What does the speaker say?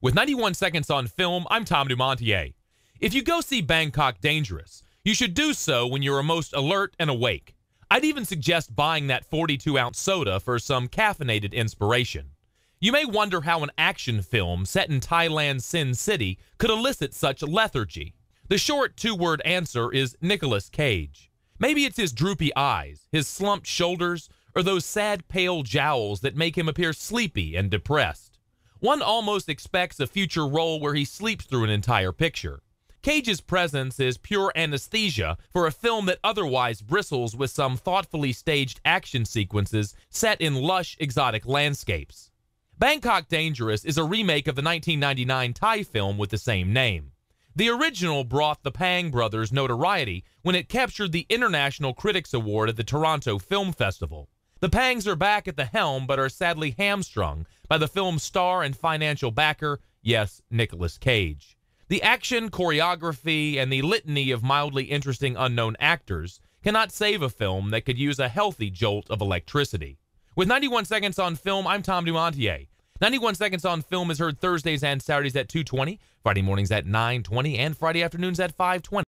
With 91 seconds on film, I'm Tom Dumontier. If you go see Bangkok Dangerous, you should do so when you're most alert and awake. I'd even suggest buying that 42 ounce soda for some caffeinated inspiration. You may wonder how an action film set in Thailand's Sin City could elicit such lethargy. The short two word answer is Nicolas Cage. Maybe it's his droopy eyes, his slumped shoulders, or those sad pale jowls that make him appear sleepy and depressed. One almost expects a future role where he sleeps through an entire picture. Cage's presence is pure anesthesia for a film that otherwise bristles with some thoughtfully staged action sequences set in lush, exotic landscapes. Bangkok Dangerous is a remake of the 1999 Thai film with the same name. The original brought the Pang brothers notoriety when it captured the International Critics Award at the Toronto Film Festival. The Pangs are back at the helm, but are sadly hamstrung by the film's star and financial backer, yes, Nicolas Cage. The action, choreography, and the litany of mildly interesting unknown actors cannot save a film that could use a healthy jolt of electricity. With 91 seconds on film, I'm Tom Dumontier. 91 seconds on film is heard Thursdays and Saturdays at 2:20, Friday mornings at 9:20, and Friday afternoons at 5:20.